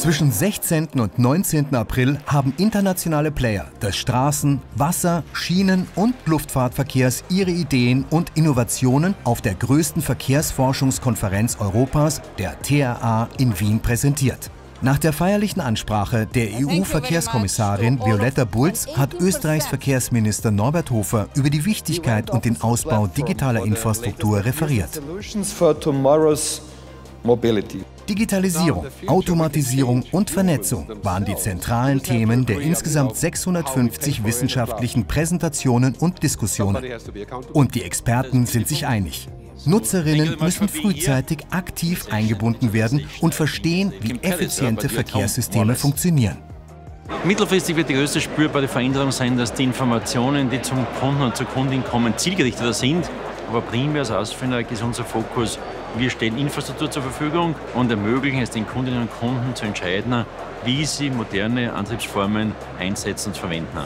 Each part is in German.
Zwischen 16. und 19. April haben internationale Player des Straßen-, Wasser-, Schienen- und Luftfahrtverkehrs ihre Ideen und Innovationen auf der größten Verkehrsforschungskonferenz Europas, der TRA, in Wien präsentiert. Nach der feierlichen Ansprache der EU-Verkehrskommissarin Violetta Bulc hat Österreichs Verkehrsminister Norbert Hofer über die Wichtigkeit und den Ausbau digitaler Infrastruktur referiert. Digitalisierung, Automatisierung und Vernetzung waren die zentralen Themen der insgesamt 650 wissenschaftlichen Präsentationen und Diskussionen. Und die Experten sind sich einig. Nutzerinnen müssen frühzeitig aktiv eingebunden werden und verstehen, wie effiziente Verkehrssysteme funktionieren. Mittelfristig wird die größte spürbare Veränderung sein, dass die Informationen, die zum Kunden und zur Kundin kommen, zielgerichteter sind. Aber primär als Ausfinderwerk ist unser Fokus, wir stellen Infrastruktur zur Verfügung und ermöglichen es den Kundinnen und Kunden zu entscheiden, wie sie moderne Antriebsformen einsetzen und verwenden.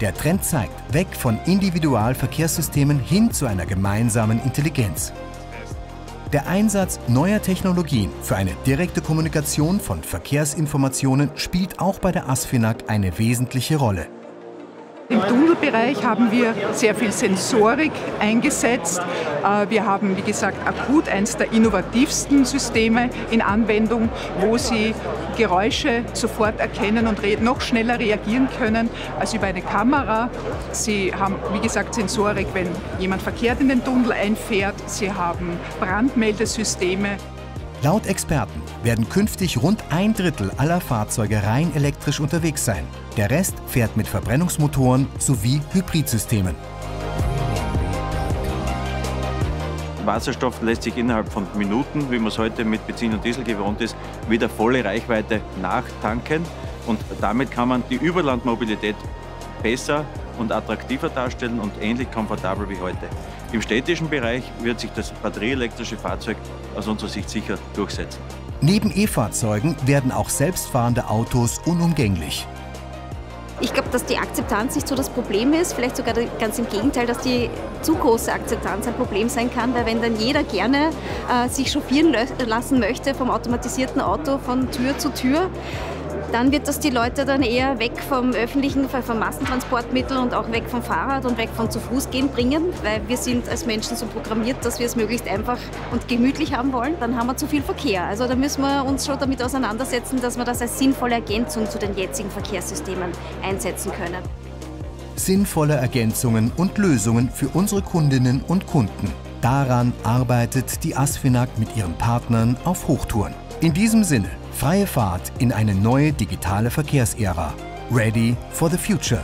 Der Trend zeigt, weg von Individualverkehrssystemen hin zu einer gemeinsamen Intelligenz. Der Einsatz neuer Technologien für eine direkte Kommunikation von Verkehrsinformationen spielt auch bei der ASFINAG eine wesentliche Rolle. Im Tunnelbereich haben wir sehr viel Sensorik eingesetzt. Äh, wir haben, wie gesagt, akut eines der innovativsten Systeme in Anwendung, wo Sie Geräusche sofort erkennen und noch schneller reagieren können als über eine Kamera. Sie haben, wie gesagt, Sensorik, wenn jemand verkehrt in den Tunnel einfährt. Sie haben Brandmeldesysteme. Laut Experten werden künftig rund ein Drittel aller Fahrzeuge rein elektrisch unterwegs sein. Der Rest fährt mit Verbrennungsmotoren sowie Hybridsystemen. Wasserstoff lässt sich innerhalb von Minuten, wie man es heute mit Benzin und Diesel gewohnt ist, wieder volle Reichweite nachtanken. Und damit kann man die Überlandmobilität besser und attraktiver darstellen und ähnlich komfortabel wie heute. Im städtischen Bereich wird sich das batterieelektrische Fahrzeug aus unserer Sicht sicher durchsetzen. Neben E-Fahrzeugen werden auch selbstfahrende Autos unumgänglich. Ich glaube, dass die Akzeptanz nicht so das Problem ist, vielleicht sogar ganz im Gegenteil, dass die zu große Akzeptanz ein Problem sein kann, weil wenn dann jeder gerne äh, sich chauffieren lassen möchte vom automatisierten Auto von Tür zu Tür, dann wird das die Leute dann eher weg vom öffentlichen, vom Massentransportmittel und auch weg vom Fahrrad und weg von zu Fuß gehen bringen, weil wir sind als Menschen so programmiert, dass wir es möglichst einfach und gemütlich haben wollen. Dann haben wir zu viel Verkehr. Also da müssen wir uns schon damit auseinandersetzen, dass wir das als sinnvolle Ergänzung zu den jetzigen Verkehrssystemen einsetzen können. Sinnvolle Ergänzungen und Lösungen für unsere Kundinnen und Kunden. Daran arbeitet die ASFINAG mit ihren Partnern auf Hochtouren. In diesem Sinne Freie Fahrt in eine neue digitale Verkehrsära. Ready for the Future.